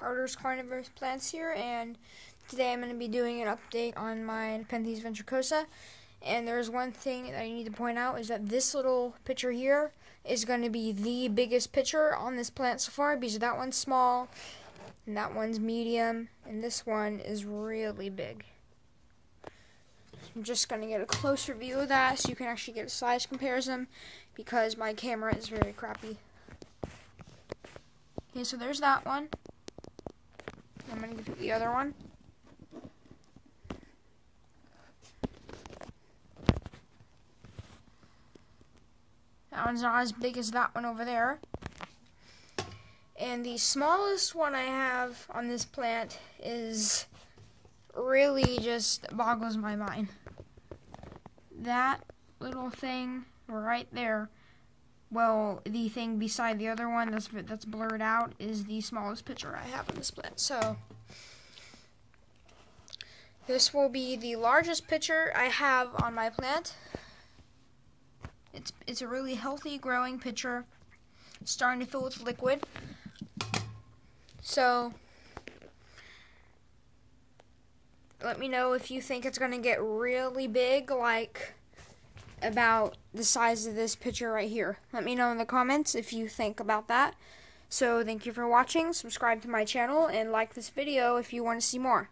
Carter's Carnivorous Plants here, and today I'm going to be doing an update on my Nepenthes ventricosa. And there's one thing that I need to point out is that this little pitcher here is going to be the biggest pitcher on this plant so far because that one's small, and that one's medium, and this one is really big. I'm just going to get a closer view of that so you can actually get a size comparison because my camera is very crappy. Okay, so there's that one. I'm give you the other one. That one's not as big as that one over there. And the smallest one I have on this plant is really just boggles my mind. That little thing right there well, the thing beside the other one that's that's blurred out is the smallest pitcher I have on this plant. So this will be the largest pitcher I have on my plant. It's it's a really healthy growing pitcher, starting to fill with liquid. So let me know if you think it's going to get really big like about the size of this pitcher right here. Let me know in the comments if you think about that. So thank you for watching, subscribe to my channel, and like this video if you want to see more.